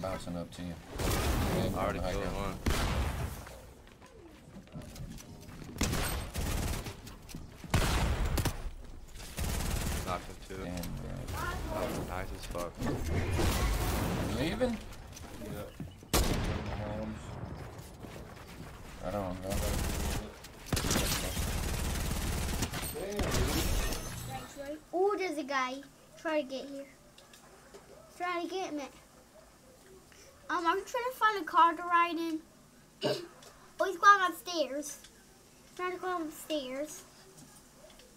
bouncing up to you. I already killed one. Knocked him too. Damn. That was nice as fuck. You leaving? Yeah. Homes. Right on, bro. Damn, dude. Right, right. Oh, there's a guy. Try to get here. Try to get me. Um, I'm trying to find a car to ride in. oh, he's going upstairs. Trying to go upstairs.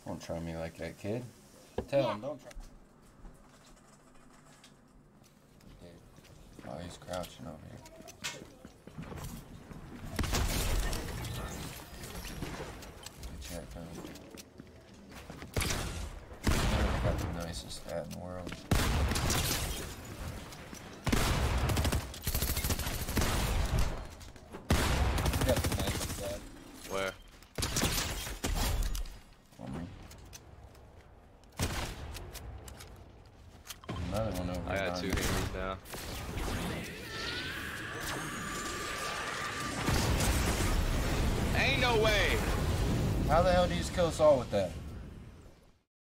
Don't try me like that, kid. Tell Yeah. him, don't try. Oh, he's crouching over here. Good check on him. Got the nicest hat in the world. You got the nicest hat Where? on me. Another one over I got two hammers now. Ain't no way! How the hell do you kill us all with that?